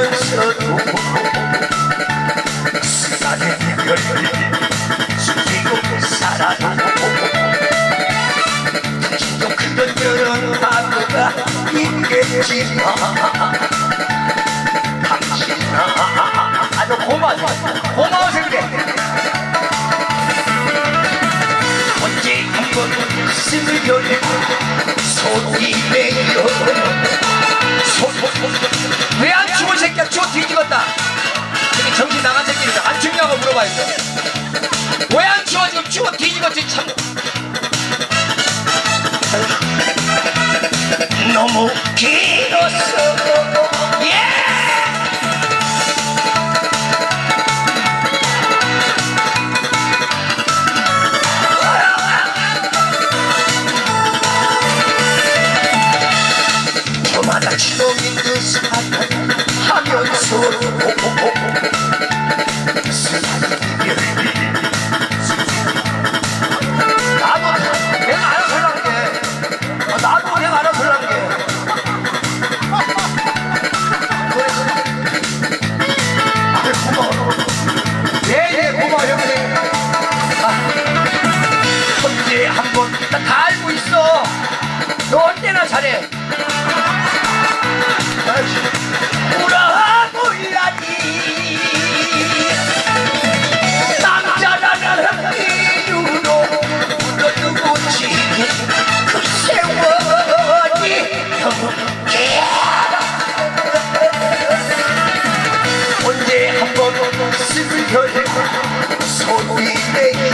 하면서도 시간의 별을 죽이고 살아도 당신도 그런 저런 바보가 있겠지만 당신아 아너 고마워 고마워서 그래 언제 한번 가슴을 열고 손이 내려 바로 말이죠 왜안 치워? 지금 치워. 뒤집어진 참. 너무 길었어 예! Son it.